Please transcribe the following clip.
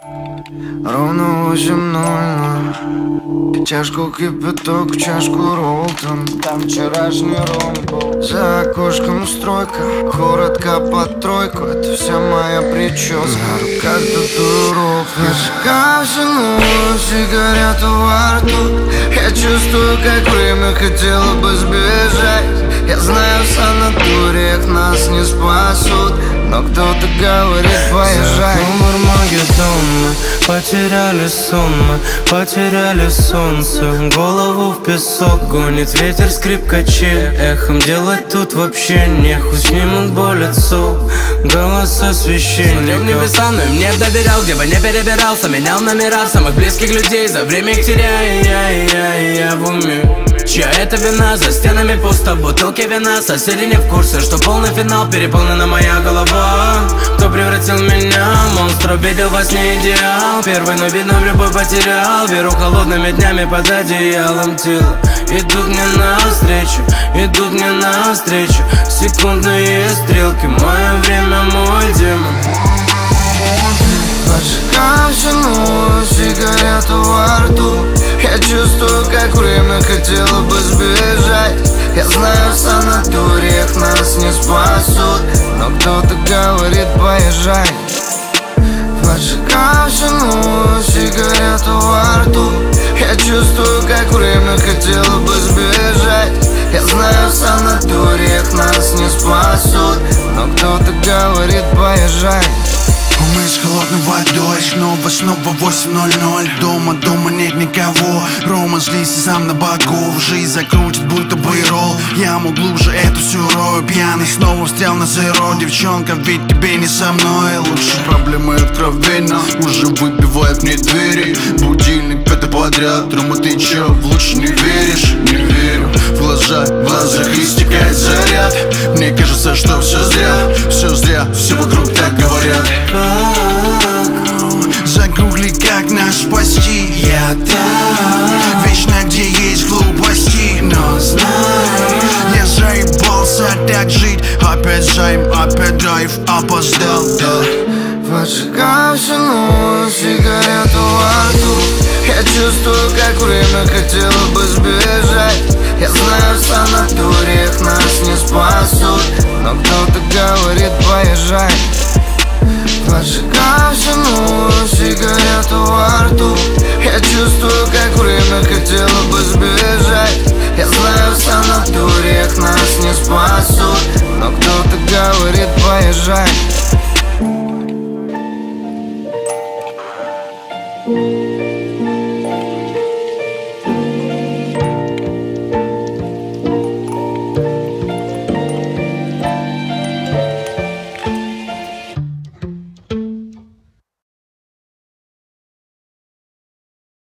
Ровно восемь ноль Чашку кипяток, чашку роллтон Там вчерашний ром За окошком стройка, коротко под тройку. Это вся моя прическа, как татуировка Я ночь, сигарету во рту. Я чувствую, как время хотело бы сбежать Я знаю, в санаториях нас не спасут но кто-то говорит, поезжай. Номер Магеддона Потеряли сон мы, потеряли солнце. Голову в песок гонит ветер скрипкаче Эхом делать тут вообще нехуй. Снимут боль отцов, голоса священников Смотрел небеса, но им не доверял Где бы не перебирался, менял номера Самых близких людей за время их теряя. Я, я, я в уме Чья это вина? За стенами пусто, бутылки вина. Соседи не в курсе, что полный финал Переполнена моя голова. Кто превратил меня? В монстра Видел во сне идеал. Первый, но видно в любой потерял. Веру холодными днями под одеялом тела Идут мне навстречу, идут мне навстречу. Секундные стрелки, мое время, мой демон. Поджигаю всю ночь, сигарету во рту. Я чувствую, как время хотело бы сбежать. Я знаю, в санаториях нас не спасут. Но кто-то говорит, поезжай. Поджигаю Умыть холодной водой? Снова, снова 8.00 Дома, дома нет никого. Рома злится сам на богов Жизнь закрутит, будто бы ролл. Яму глубже эту сырую Пьяный снова встрял на зеро. Девчонка, ведь тебе не со мной. Лучше проблемы откровенно. Уже выбивает мне двери. Будильник пятый подряд. Рома, ты чё, в лучше не веришь? Не верю. В глаза, в глазах истекает заряд. Мне кажется, что все зря там Вечно, где есть глупости Но знай Я заебался так жить. Опять займ, опять драйв Опоздал, да. Поджигаю всю ночь, сигарету во рту Я чувствую, как время хотело бы сбежать. Я знаю, в санаториях нас не спасут чувствую, как время хотело бы сбежать. Я знаю, в санаториях нас не спасут Но кто-то говорит, поезжай